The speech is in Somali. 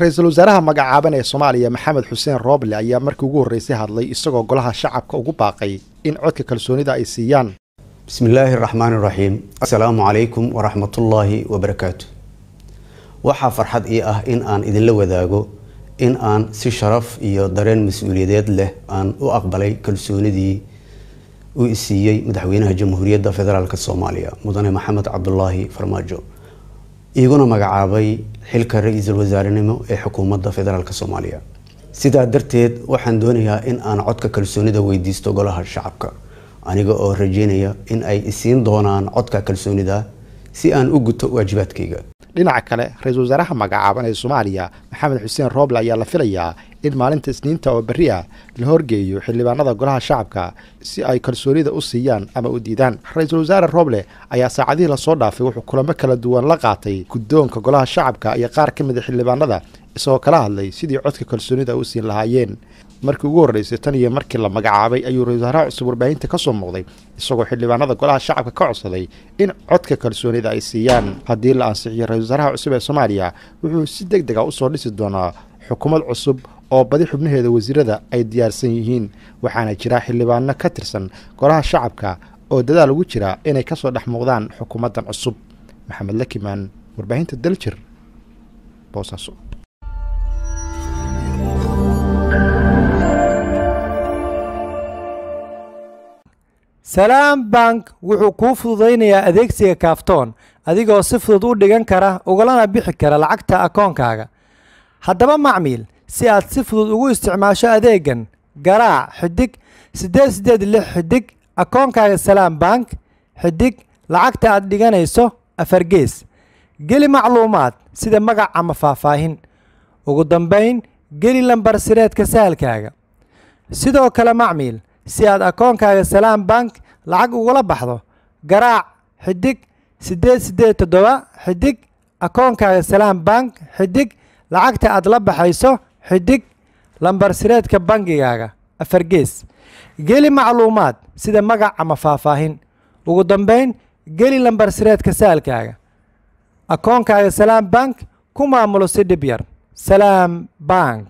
ra'iisul wasaaraha magacaaban ee soomaaliya maxamed xuseen rooble ayaa markii ugu horreysay hadlay isagoo golaha shacabka ugu baaqay in codka kalsoonida ay siiyaan. Bismi illaahi araxmaan iraxiim assalaamu calaykum waraxmatullaahi wabarakaatu waxaa farxad ii ah in aan idinla wadaago in aan si sharaf iyo dareen mas'uuliyadeed leh aan u aqbalay kalsoonidii uu isiiyey madaxweynaha jamhuuriyadda federaalk soomaaliya mudane maxamed cabdulaahi farmaajo iguna magacaabay xilka ra'iisul wasaarenimo ee xukuumadda federaalk soomaaliya. Sidaa darteed waxaan doonayaa in aan codka kalsoonida weydiisto golaha shacabka aniga oo rajeynaya in ay isiin doonaan codka kalsoonida si aan u guto waajibaadkayga dhinaca kale ra'iisul wasaaraha magacaaban ee soomaaliya maxamed xuseen rooble ayaa la filayaa in maalinta isniinta oo berri ah la horgeeyo xildhibaanada golaha shacabka si ay kalsoonida u siiyaan ama u diidaan. Ra'iisul wasaare rooble ayaa saacadihii la soo dhaafay wuxuu kulamo kala duwan la qaatay guddoonka golaha shacabka iyo qaar ka mid a xildhibaanada isagoo kala hadlay sidii codka kalsoonida u siin lahaayeen. Markii ugu horreysay tan iyo markii la magacaabay ayuu ra'isul wasaaraha cusub warbaahinta ka soo muuqday isagoo xildhibaanada golaha shacabka ka codsaday in codka kalsoonida ay siiyaan. Haddii la ansixiyo ra'isul wasaaraha cusub ee soomaaliya wuxuu si deg deg a u soo dhisi doonaa xukuumad cusub oo badi xubnaheeda wasiirada ay diyaarsan yihiin. Waxaana jira xildhibaano ka tirsan golaha shacabka oo dadaal ugu jira inay ka soo dhex muuqdaan xukuumaddan cusub. Maxamed lakimaan warbaahinta daljir boosaaso salaam bank wuxuu kuu fududaynayaa adeegsiga kaaftoon adigoo si fudud u dhigan kara ugalana bixi kara lacagta akoonkaaga. Haddaba macmiil si aad si fudud ugu isticmaasho adeegan garaac xidig siddeed siddeed lix xidig akoonkaaga salaam bank xidig lacagta aad dhiganayso afargees geli macluumaad sida magac ama faahfaahin. Ugu dambayn geli lambar sireedka sahalkaaga sidoo kale macmiil si aad akoonkaaga salaam bank lacag ugula baxdo. Garaac xidig siddeed siddeed toddoba xidig akoonkaaga salaam bank xidig lacagta aad la baxayso xidig lambar sireedka bangigaaga afargees geli macluumaad sida magac ama faahfaahin. Ugu dambayn geli lambar sireedka saalkaaga. Akoonkaaga salaam bank ku maamulo si dhib yar. Salaam bank